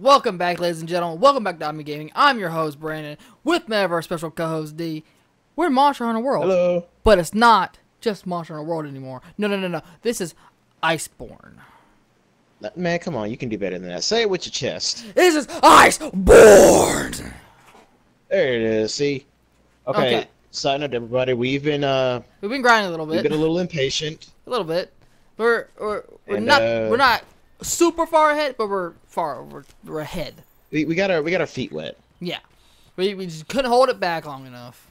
Welcome back, ladies and gentlemen. Welcome back to Omni Gaming. I'm your host, Brandon, with me, our special co-host, D. We're in Monster Hunter World. Hello. But it's not just Monster Hunter World anymore. No, no, no, no. This is Iceborne. Man, come on, you can do better than that. Say it with your chest. This is Iceborne! There it is. See. Okay. Okay. Side note, everybody, we've been uh, We've been grinding a little bit. we've been a little impatient. A little bit. We're, we're, we're And, not uh, we're not super far ahead, but we're far we're, we're ahead. We, we got our we got our feet wet. Yeah. We, we just couldn't hold it back long enough.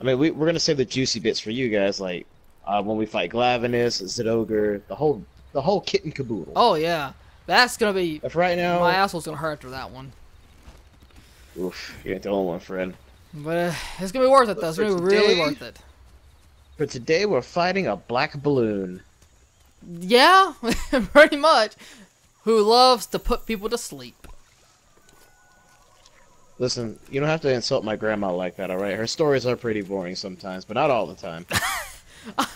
I mean, we we're gonna save the juicy bits for you guys, like uh, when we fight Glavenus, Zinogre, the whole the whole kit and caboodle. Oh yeah. That's gonna be If right now, my asshole's gonna hurt after that one. oof, you ain't the only one, friend. But uh, it's gonna be worth it though. It's gonna be really worth it. For today, we're fighting a black balloon. Yeah, pretty much. Who loves to put people to sleep. Listen, you don't have to insult my grandma like that, all right? Her stories are pretty boring sometimes, but not all the time. I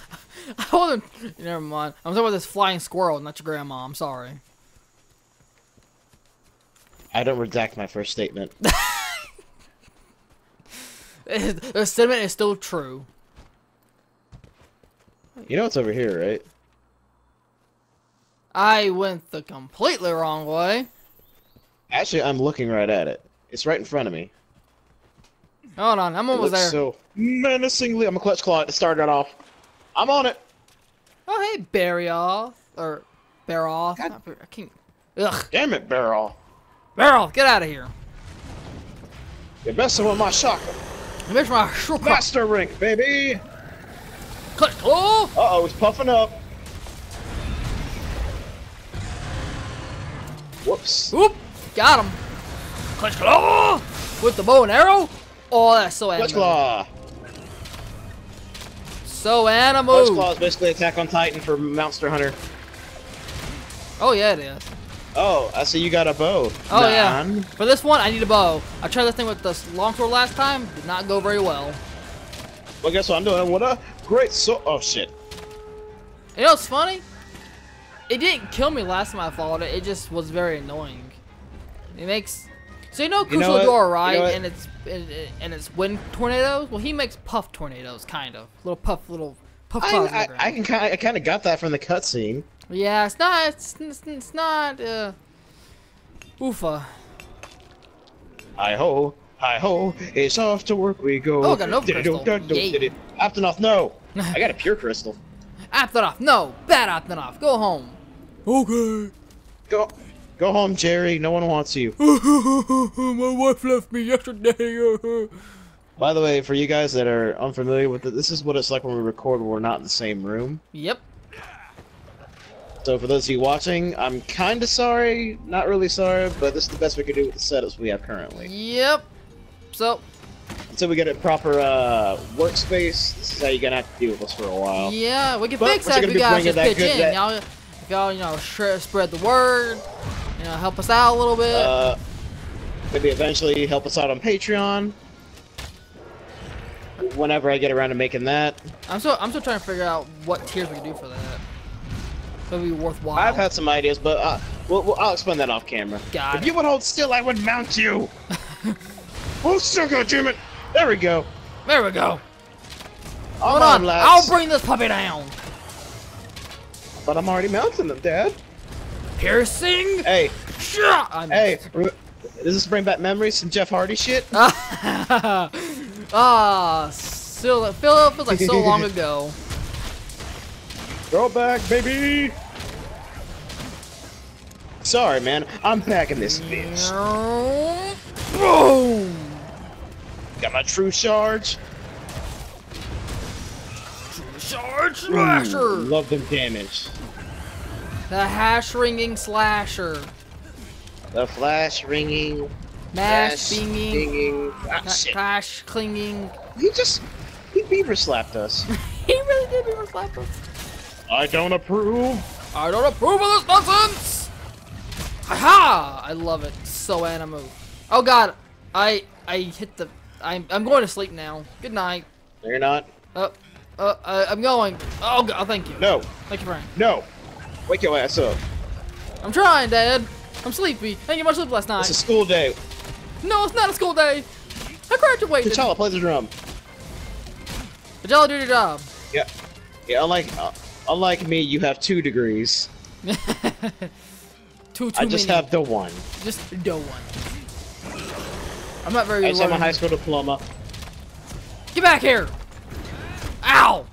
wasn't. Never mind. I'm talking about this flying squirrel, not your grandma. I'm sorry. I don't redact my first statement. the sentiment is still true. You know what's over here, right? I went the completely wrong way. Actually, I'm looking right at it. It's right in front of me. Hold on, I'm almost there. so menacingly. I'm a clutch claw to start it off. I'm on it. Oh hey, Barryoth or. God. I can't. Ugh, Damn it, Barrel. Barroth, get out of here. You're messing with my shotgun. I missed my shortcut. Master rank, baby. Clutch Oh, Uh oh, it's puffing up. Whoops. whoop, got him. Clutch claw with the bow and arrow. Oh, that's so Clutch claw. So animal. Clutch animal. claw is basically Attack on Titan for Monster Hunter. Oh yeah, it is. Oh, I see you got a bow. Oh yeah. For this one, I need a bow. I tried this thing with the longsword last time. Did not go very well. Well, guess what I'm doing? What a great so. Oh shit. You know what's funny? It didn't kill me last time I followed it. It just was very annoying. It makes so you know You know? Kushala Daora, You right? know and it's and, and it's wind tornadoes. Well, he makes puff tornadoes, kind of little puff, little puff I, I. I can kind of, I kind of got that from the cutscene. Yeah, it's not. It's, it's, it's not. Uh, oofa. Hi ho, hi ho, it's off to work we go. Oh, I got Nova Crystal. Aptonoth, no. I got a pure crystal. Aptonoff, no, bad Aptonoff, go home. Okay. Go, go home, Jerry. No one wants you. My wife left me yesterday. By the way, for you guys that are unfamiliar with it, this is what it's like when we record when we're not in the same room. yep. So for those of you watching, I'm kind of sorry, not really sorry, but this is the best we can do with the setups we have currently. Yep. So, Until we get a proper uh, workspace, this is how you're gonna have to deal with us for a while. yeah, we can But fix we're that gonna if be you guys bringing just that pitch in. that- Y'all, if y'all, you know, sh- spread the word, you know, help us out a little bit. Uh, maybe eventually help us out on Patreon. Whenever I get around to making that, I'm still, I'm still trying to figure out what tiers we can do for that. That'd be worthwhile. I've had some ideas, but uh, we'll, we'll, I'll explain that off camera. Got if it. you would hold still, I would mount you. oh, sugar, damn it! There we go. There we go. Hold Hold on, lads. I'll bring this puppy down. But I'm already mounting them, Dad. Piercing. Hey. I'm hey, does this bring back memories some Jeff Hardy shit? ah, still, it feels like so long ago. Throw back, baby. Sorry, man. I'm packing this bitch. Boom. Got my true charge. Charge slasher. Love them damage. The hash ringing slasher. The flash ringing. Mash flash binging. dinging. Ah, ca- clinging. He just he beaver slapped us. He really did be slap us. I don't approve. I don't approve of this nonsense! Aha! I love it. So animu. Oh god, I I hit the. I'm I'm going to sleep now. Good night. No, you're not. Uh, uh, uh I'm going. Oh god, thank you. No, Thank you, Brian. no. Wake your ass up. I'm trying, Dad. I'm sleepy. I didn't get much sleep last night. It's a school day. No, it's not a school day. I graduated. T'Challa, play the drum. Y'all do your job. Yeah. Yeah, unlike uh, unlike me, you have two degrees. too, too I just many. have the one. Just the one. I'm not very I just have my high school diploma. Get back here! Ow!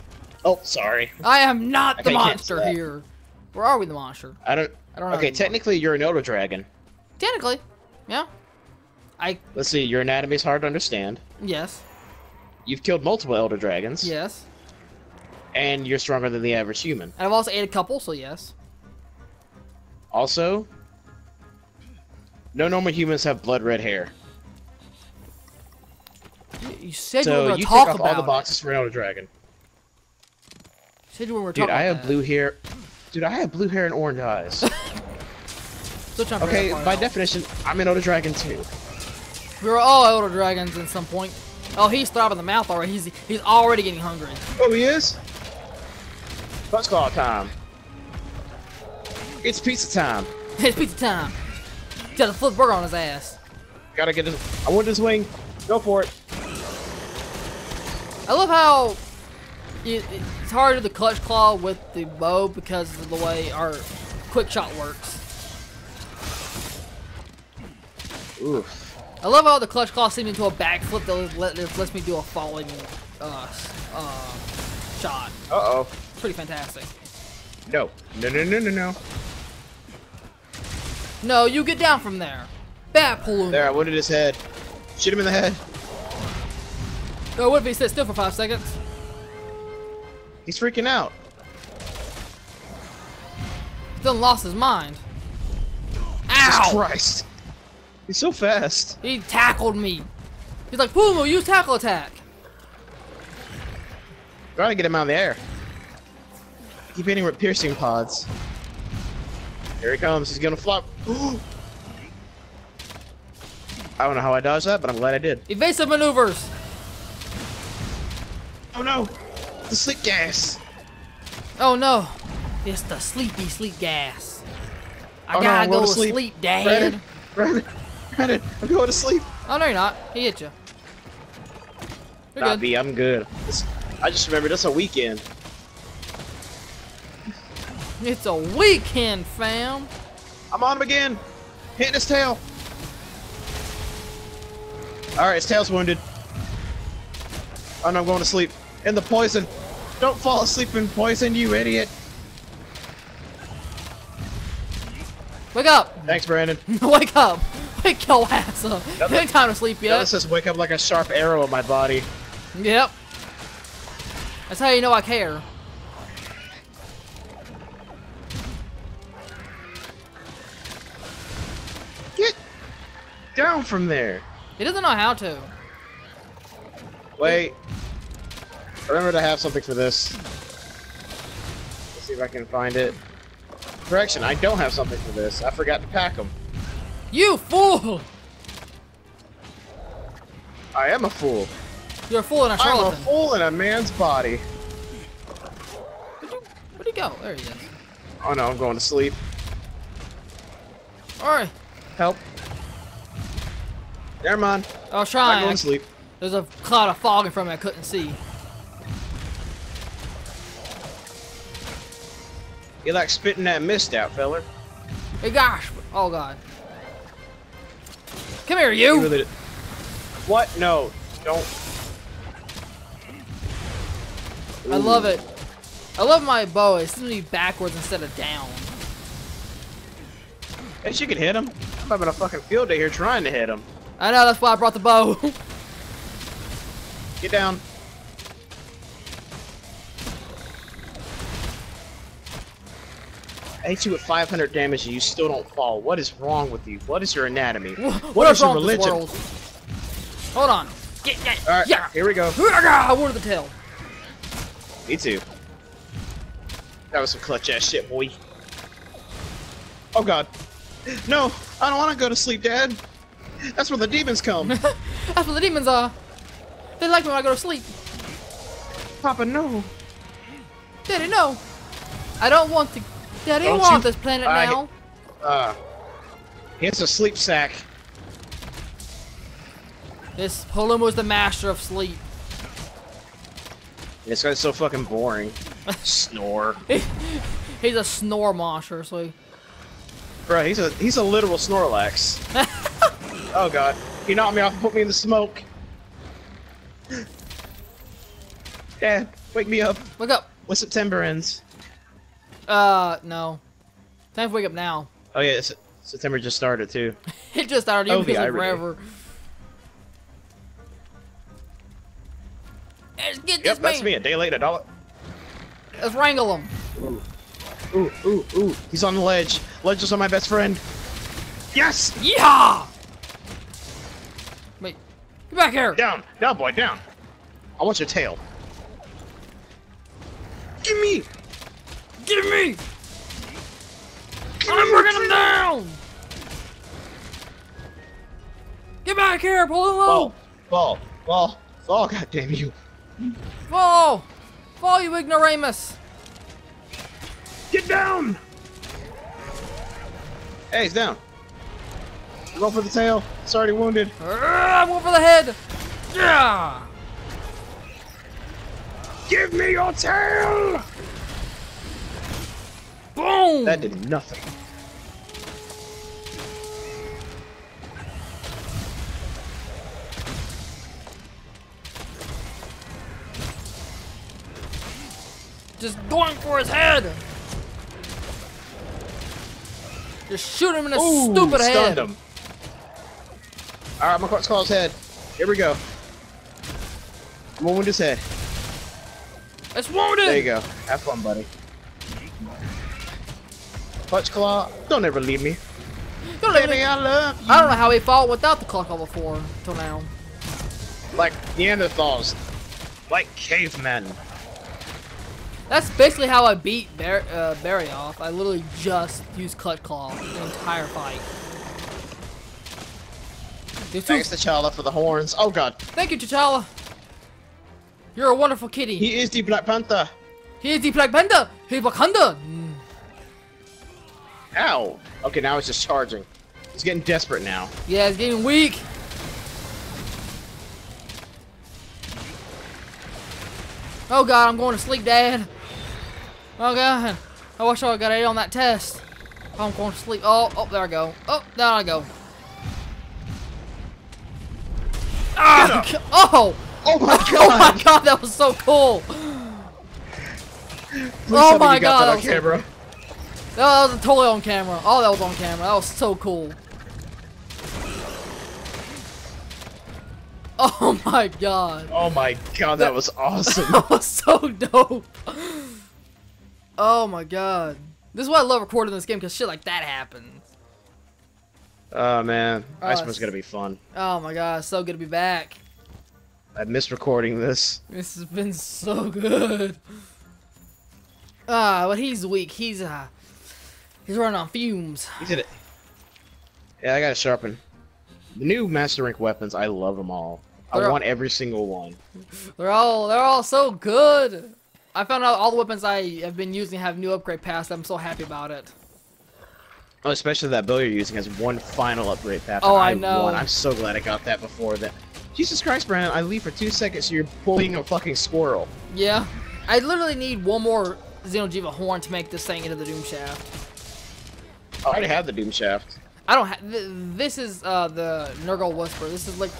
Oh, sorry. I am not the Okay, you monster here. Where are we, the monster? I don't. I don't know. Okay, technically you're an Elder Dragon. Technically, yeah. I Let's see, your anatomy is hard to understand. yes, You've killed multiple Elder Dragons. yes. And you're stronger than the average human. And I've also ate a couple, so yes. Also, no normal humans have blood red hair. You- You said you So were you gonna talk about all the it. boxes for an Elder Dragon. You said you were Dude, I have blue hair. Dude, I have blue hair and orange eyes. Still trying to figure okay, by out. definition, I'm an Elder Dragon too. We were all elder dragons at some point. Oh, he's throbbing the mouth already. He's he's already getting hungry. Oh, he is? Punch Claw time. It's pizza time. It's pizza time. Got a flip burger on his ass. Gotta get his. I want this wing. Go for it. I love how it, it's hard to the clutch claw with the bow because of the way our quick shot works. Oof. I love how the clutch claw seems into a backflip that let, lets me do a falling uh, uh, shot. Uh oh. Pretty fantastic. No. No, no, no, no, no. No, you get down from there. Bat Palooza. There, I wounded his head. Shoot him in the head. Oh, what if he sits still for five seconds? He's freaking out. He's done lost his mind. Jesus Ow! Christ. He's so fast. He tackled me. He's like, Pumu, use tackle attack. Gotta get him out of the air. Keep hitting with piercing pods. Here he comes. He's gonna flop. I don't know how I dodged that, but I'm glad I did. Evasive maneuvers. Oh no! The slick gas! Oh no. It's the sleepy sleep gas. I Oh, gotta I'm go to to sleep, sleep. Dad. Brandon! Brandon! Brandon! I'm going to sleep! Oh no, you're not. He hit you. You're Not good. me, I'm good. This, I just remembered it's a weekend. It's a weekend, fam. I'm on him again! Hitting his tail! Alright, his tail's wounded. Oh no, I'm going to sleep. In the poison! Don't fall asleep in poison, you idiot! Wake up. Thanks, Brandon. Wake up. Wake your ass up. It ain't time to sleep yet. This says wake up like a sharp arrow in my body. Yep. That's how you know I care. Get down from there. He doesn't know how to. Wait. Remember to have something for this. Let's see if I can find it. Correction, I don't have something for this. I forgot to pack them. You fool! I am a fool. You're a fool and a I'm a fool in a man's body. Where'd, you, where'd he go? There he is. Oh no, I'm going to sleep. Alright. Help. Never mind. I was I'm trying. going to sleep. There's a cloud of fog in front of me I couldn't see. You like spitting that mist out, feller. Hey gosh. Oh god. Come here, You you! really. What? No. Don't. I love it. I love my bow. It seems to be backwards instead of down. Hey, she can hit him. I'm having a fucking field day here trying to hit him. I know, that's why I brought the bow. Get down. I hit you with 500 damage and you still don't fall. What is wrong with you? What is your anatomy? what is is your wrong with this religion? Hold on. Get, get, Alright, yeah. here we go. I wanted the tail. Me too. That was some clutch ass shit, boy. Oh god. No, I don't want to go to sleep, Dad. That's where the demons come. That's where the demons are. They like me when I go to sleep. Papa, no. Daddy, no. I don't want to. Daddy, I Don't want you- this planet I- now. Uh, He has a sleep sack. This Paolumu was the master of sleep. This guy's so fucking boring. Snore. He's a snore monster, so Bro, he's a he's a literal Snorlax. oh god. He knocked me off and put me in the smoke. Dad, wake me up. Wake up. When September ends. Uh, no. Time to wake up now. Oh yeah, it's, September just started too. It just started. Oh, the irony. forever. Let's get Yep, this that's man. me. A day late, a dollar. Let's wrangle him. Ooh, ooh, ooh. He's on the ledge. Ledge is on my best friend. Yes! Yeah. Wait. Get back here. Down, down, boy, down. I want your tail. Give me! Give me. I'm bringing him down. Get back here, Paolumu. Fall, fall, fall, fall, god damn you. Fall. Fall, you ignoramus. Get down! Hey, he's down. Go for the tail. It's already wounded. Ah, I'm going for the head. Yeah. Give me your tail! Boom. That did nothing. Just going for his head. Just shoot him in the Ooh, stupid stunned head. him. Alright, I'm gonna let's call his head. Here we go. I'm gonna wound his head. It's wounded. There you go. Have fun, buddy. Clutch Claw, don't ever leave me. Don't let me- I love you. I don't know how he fought without the clock level 4 till now. Like Neanderthals. Like cavemen. That's basically how I beat Bar uh, Barry off. I literally just used Clutch Claw the entire fight. These two- Thanks to Chala for the horns. Oh god. Thank you, T'Challa. You're a wonderful kitty. He, He is the Black Panther. He is the Black Panther. He's Wakanda. Ow. Okay, now it's just charging. He's getting desperate now. Yeah, it's getting weak. Oh god, I'm going to sleep, Dad. Oh god. I wish I got eight on that test. I'm going to sleep. Oh, oh, there I go. Oh, there I go. Ah, oh, Oh my god! oh my god, that was so cool. Oh my God, that was camera. That was totally on camera. Oh, that was on camera. That was so cool. Oh my god. Oh my god, that was awesome. That was so dope. Oh my god. This is why I love recording this game because shit like that happens. oh man, Oh, Ice it's- gonna be fun. Oh my god, so good to be back. I missed recording this. This has been so good. Ah, but he's weak. He's uh, he's running on fumes. He did it. Yeah, I gotta sharpen. The new Master Rank weapons, I love them all. I They're- want every single one. They're all they're all so good. I found out all the weapons I have been using have new upgrade paths. I'm so happy about it. Oh, especially that bow you're using has one final upgrade path. Oh, and I know. won. I'm so glad I got that before that. Jesus Christ, Brandon! I leave for two seconds. So you're pulling a fucking squirrel. Yeah, I literally need one more Xenojiva horn to make this thing into the Doom Shaft. I already have the Doom Shaft. I don't have. Th this is uh, the Nurgle Whisper. This is like,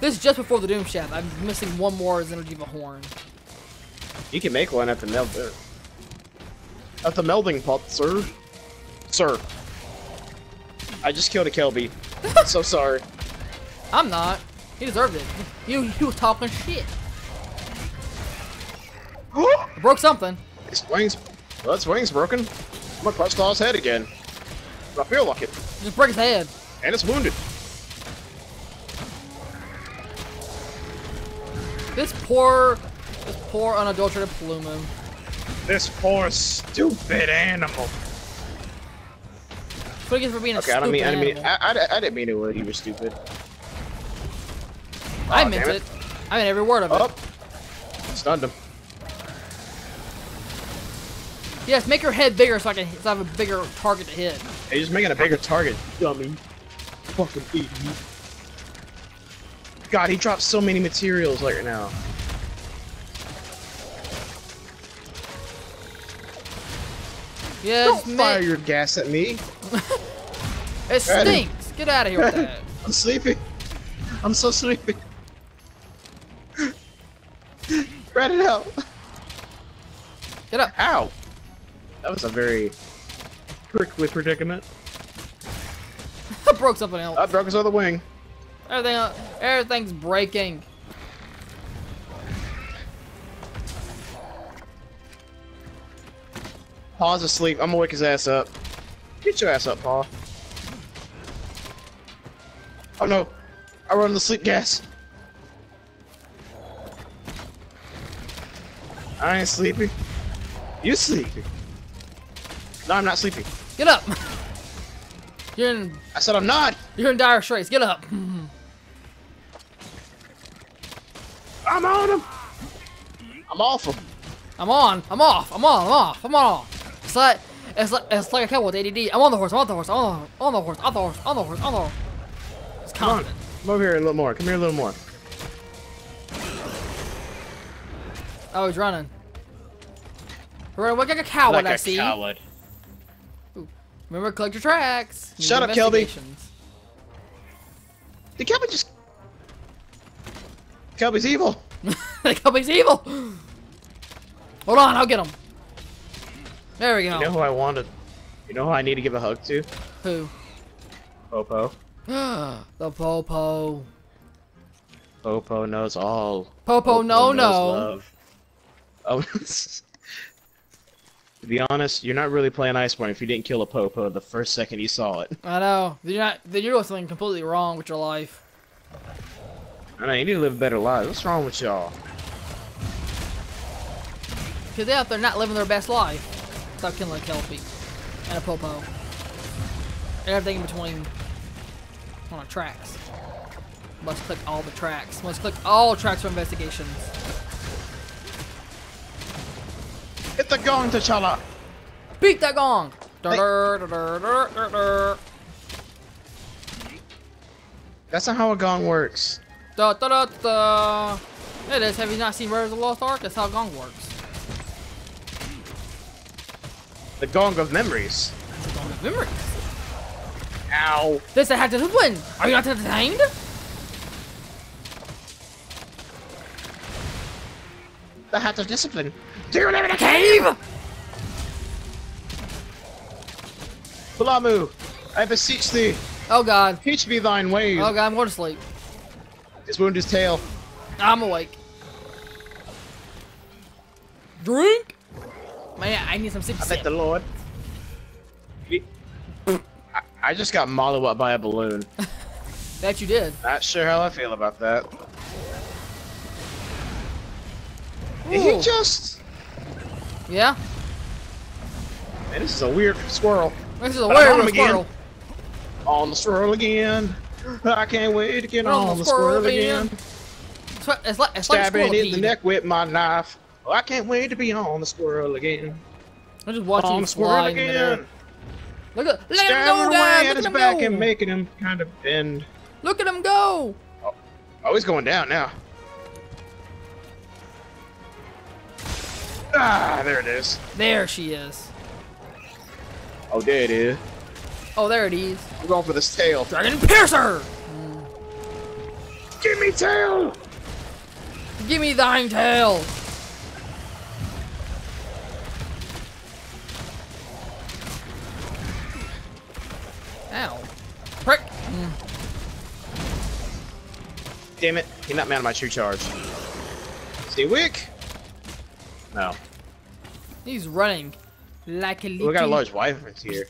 this is just before the Doom Shaft. I'm missing one more Xenojiva horn. You can make one at the meld. uh, At the melding pot, sir. Sir. I just killed a Kelbi. so sorry. I'm not. He deserved it. You you was talking shit. Broke something. His wings. Well, his wings broken. I'm gonna clutch Claw's head again. I feel like it. Just break his head. And it's wounded. This poor, this poor unadulterated Paolumu. This poor stupid animal. What do you get for being a Okay, I stupid mean. I didn't mean. animal? I, I, I didn't mean it. You were stupid. I meant damn it. I meant every word of it. Oh. Stunned him. Yes, make your head bigger so I can so I have a bigger target to hit. Hey, you're just making a bigger target, dummy. fucking idiot. God, he dropped so many materials right now. Yeah, Don't fire your gas at me. It stinks. Get out of here with that. I'm sleepy. I'm so sleepy. Rat it out. Get up. Ow. That was a very prickly predicament. I broke something else. I broke his other wing. Everything, everything's breaking. Paw's asleep. I'm gonna wake his ass up. Get your ass up, Paw. Oh no. I run the sleep gas. I ain't sleepy. You sleepy. No, I'm not sleepy. Get up. You're in, I said I'm not. you're in dire straits. Get up. I'm on him. I'm off him. I'm on. I'm off. I'm on. I'm off. I'm on. It's like it's like it's like a cowboy with ADD. I'm on the horse. I'm on the horse. I'm on the, on the horse. I'm on the horse. On the horse. On the horse. It's Come on. confident. Come over here a little more. Come here a little more. Oh, he's running. We're running like a coward. I see. coward. Remember, collect your tracks. Use Shut up, Kelbi. investigations. Did Kelbi just... Kelbi's evil. Kelbi's evil. Hold on, I'll get him. There we go. You know who I wanted? You know who I need to give a hug to? Who? Popo. the Popo. Popo knows all. Popo, no, knows no. love. Oh, to be honest, you're not really playing Iceborne if you didn't kill a Popo the first second you saw it. I know. You're not. You're doing something completely wrong with your life. I know, you need to live a better life. What's wrong with y'all? Because they're out there not living their best life. Stop killing a Kelpie and a Popo. And everything in between. On our tracks. Must click all the tracks. Must click all tracks for investigations. Hit the gong, T'Challa! Beat that gong! Hey. dur, dur, dur. That's not how a gong works. Da, da, da, da. It is. Have you not seen Raiders of the Lost Ark? That's how a gong works. The gong of memories. The Gong of memories. Ow. This I have discipline. Are you not entertained? The hat of discipline. Do you live in a Cave! Paolumu, I beseech thee, Oh god. teach me thine ways. Oh god, I'm going to sleep. His wound his tail. I'm awake. Drink? Man, I need some sip I sip. thank the Lord. I, I just got mollowed up by a balloon. That you did. Not sure how I feel about that. Did he just... Yeah? Man, this is a weird squirrel. This is a But weird him again. squirrel. On the squirrel again. I can't wait to get on on, the squirrel, squirrel again. again. It's like, it's like, like Stabbing squirrel in the neck with my knife. Oh, I can't wait to be on the squirrel again. I'm just watching on you the squirrel fly in the midair. again. Look at, look at him go, away guys! at Look his at him back go! and making him kind of bend. Look at him go! Oh, oh he's going down now. Ah, there it is. There she is. Oh, there it is. Oh, there it is. I'm going for this tail. Dragon Piercer! Give me tail! Give me thine tail! Ow. Prick! Damn it. He knocked me out of my true charge. See, Wick? No. He's running like a little. We got a large wyvern here.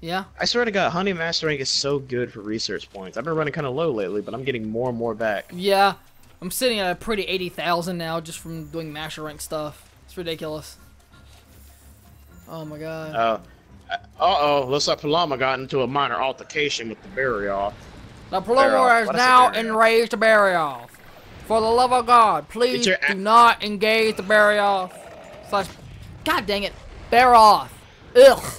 Yeah? I swear to God, Honey Master Rank is so good for research points. I've been running kind of low lately, but I'm getting more and more back. Yeah. I'm sitting at a pretty 80,000 now just from doing Master rank stuff. It's ridiculous. Oh my god. Uh, uh-oh, looks like Paolumu got into a minor altercation with the Burial. The Barrioth. Paolumu is What is a now enraged to Barrioth. For the love of God, please do not engage the Barrioth. Slash. God dang it. Barroth. Ugh.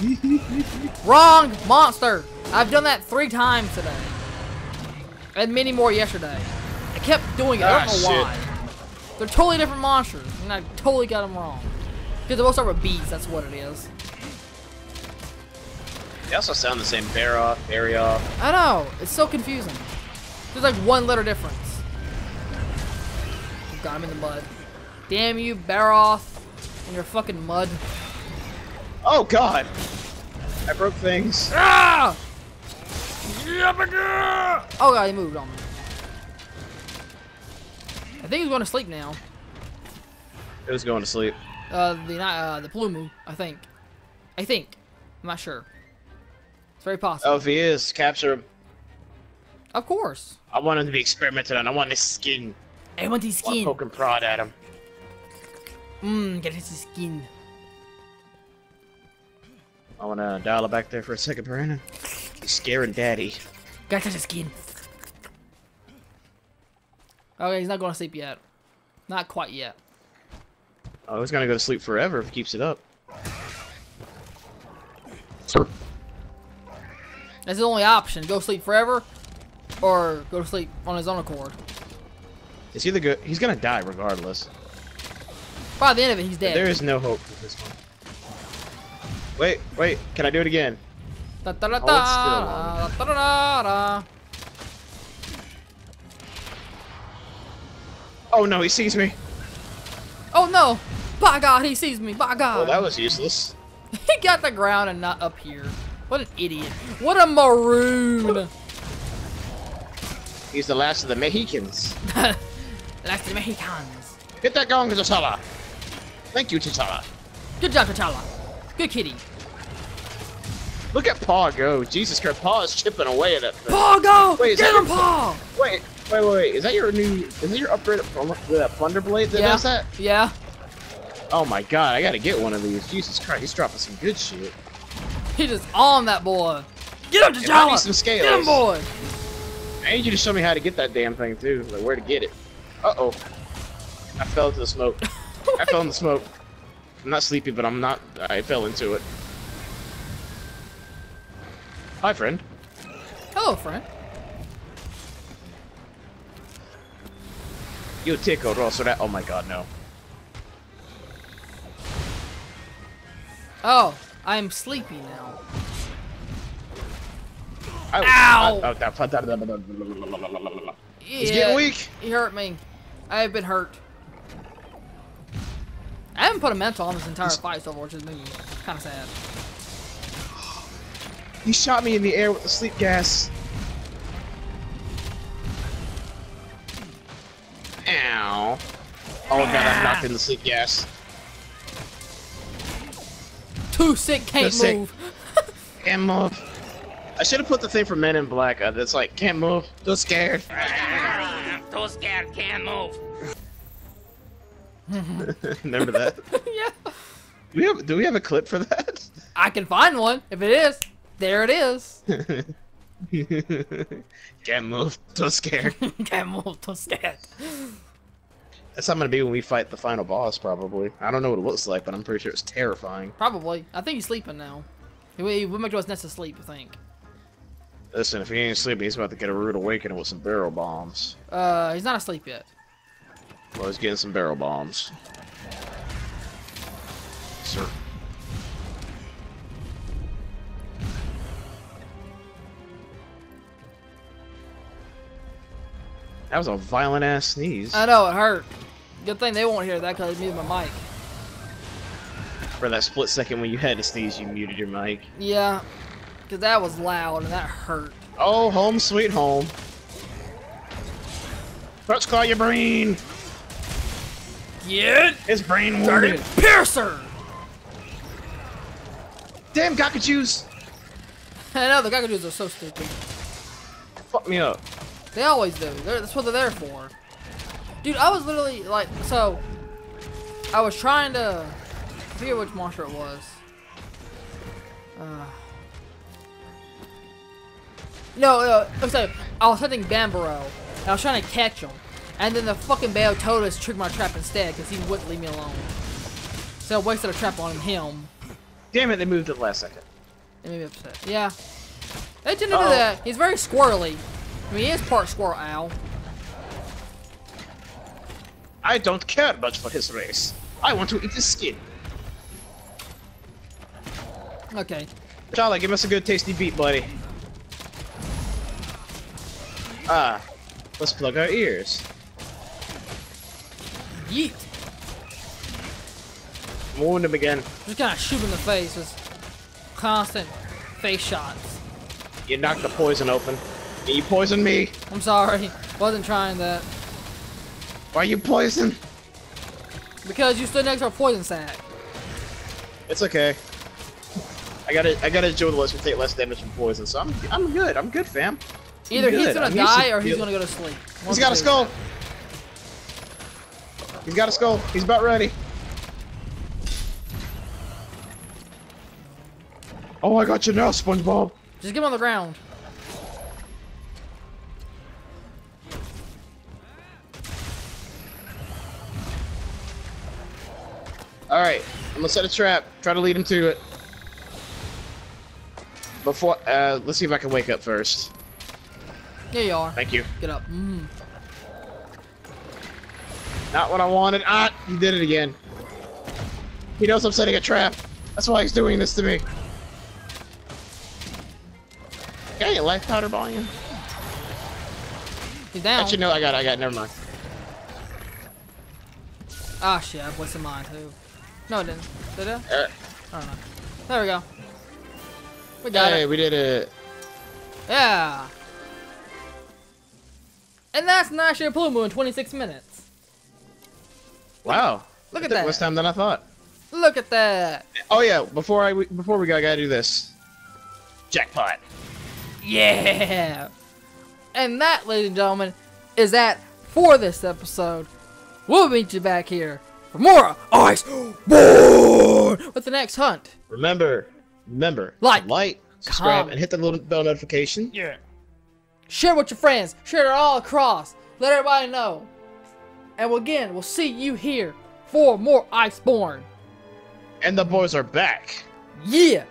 Wrong monster. I've done that three times today. And many more yesterday. I kept doing it. I don't Ah, know shit. why. They're totally different monsters, and I totally got them wrong. Because they both start with B's, that's what it is. They also sound the same. Bear off, berry off. I know. It's so confusing. There's like one letter difference. I'm in the mud. Damn you, Barroth, and your fucking mud. Oh god! I broke things. Ah! Oh God, he moved on me. I think he's going to sleep now. It was going to sleep. Uh, the uh, the Paolumu, I think. I think. I'm not sure. It's very possible. Oh, if he is, capture him. Of course. I want him to be experimented on. I want his skin. I want his I want skin. poke and prod at him. Mmm, get his skin. I want to dial it back there for a second, Brandon. He's scaring daddy. Gotta touch his skin. Okay, he's not going to sleep yet. Not quite yet. Oh, he's gonna go to sleep forever if he keeps it up. That's the only option. Go sleep forever, or go to sleep on his own accord. It's either good. He's gonna die regardless. By the end of it, he's dead. There is no hope for this one. Wait, wait. Can I do it again? Da, da, da, oh, Hold da, da, da, da, da. Oh no, he sees me. Oh no! By God, he sees me. By Oh, God. that was useless. he got the ground and not up here. What an idiot. What a maroon. He's the last of the Mexicans. The Mexicans. Hit that gong, T'Challa. Thank you, T'Challa. Good job, T'Challa. Good kitty. Look at Paw go. Jesus Christ, Paw is chipping away at it. Paw, go! Wait, Get him, Paw! Wait, wait, wait, wait. Is that your new? Is that your upgrade from the Plunder Blade that Yeah. does that? Yeah. Oh my God, I gotta get one of these. Jesus Christ, he's dropping some good shit. He just on that boy. Get him, If I need some scales. Get him, boy! I need you to show me how to get that damn thing too, like where to get it. Uh oh, I fell into the smoke. I fell in the smoke. I'm not sleepy, but I'm not. I fell into it. Hi, friend. Hello, friend. You tickle, Rosso. That. Oh my God, no. Oh, I'm sleepy now. I, Ow! I- I- He's getting weak. He hurt me. I've been hurt. I haven't put a mental on this entire fight so far, which is me. Kind of sad. He shot me in the air with the sleep gas. Ow. Oh god, I'm knocked in the sleep gas. Too sick, can't Too sick. move. Can't move. I should have put the thing for Men in Black uh, that's like, can't move, too scared. Too scared, can't move. Remember that? yeah. Do we, have, do we have a clip for that? I can find one. If it is, there it is. can't move, too scared. can't move, too scared. That's how I'm gonna be when we fight the final boss, probably. I don't know what it looks like, but I'm pretty sure it's terrifying. Probably. I think he's sleeping now. He, he went back to his nest to sleep, I think. Listen, if he ain't sleeping, he's about to get a rude awakening with some barrel bombs. Uh, he's not asleep yet. Well, he's getting some barrel bombs. Sir. That was a violent ass sneeze. I know, it hurt. Good thing they won't hear that because I muted my mic. For that split second when you had to sneeze, you muted your mic. Yeah, because that was loud and that hurt. Oh, home sweet home. Let's call your brain. Get His brain wounded. Piercer! Damn Gajau's. I know, the Gajaus are so stupid. Fuck me up. They always do. They're, that's what they're there for. Dude, I was literally like, so, I was trying to, I forget which monster it was. Uh, no, uh, okay, I was hunting Banbaro, and I was trying to catch him, and then the fucking Beotodus triggered my trap instead, because he wouldn't leave me alone. So I wasted a trap on him, Damn it, they moved it last second. and made me upset. Yeah. They tend to do Uh-oh. that. He's very squirrely. I mean, he is part squirrel owl. I don't care much for his race. I want to eat his skin. Okay. Charlie, give us a good tasty beat, buddy. Ah, let's plug our ears. Yeet. Wound him again. Just kind of shoot him in the face with constant face shots. You knocked the poison open. You poisoned me. I'm sorry. Wasn't trying that. Why you poison? Because you stood next to a poison sack. It's okay. I gotta, I gotta enjoy the list. We take less damage from poison, so I'm, I'm good. I'm good, fam. I'm Either he's gonna I'm die or he's feel- gonna go to sleep. One He's of got the a skull. He's got a skull. He's about ready. Oh, I got you now, SpongeBob. Just get him on the ground. All right, I'm gonna set a trap. Try to lead him to it. Before, uh, let's see if I can wake up first. Here you are. Thank you. Get up. Mm. Not what I wanted. Ah, he did it again. He knows I'm setting a trap. That's why he's doing this to me. Got any life powder volume? He's down. Actually, no, I got it. I got it. Never mind. Ah shit, I wasted mine too. No, it didn't. Did it? Uh, I don't know. There we go. We got hey, it. we did it. Yeah. And that's Nightshade Paolumu in 26 minutes. Wow. Look It at took that. Less time than I thought. Look at that. Oh yeah. Before I before we go, I gotta do this. Jackpot. Yeah. And that, ladies and gentlemen, is that for this episode. We'll meet you back here for more Iceborne with the next hunt. Remember, remember, Like, like, subscribe, comment. and hit the little bell notification. Yeah. Share with your friends. Share it all across. Let everybody know. And again, we'll see you here for more Iceborne. And the boys are back. Yeah.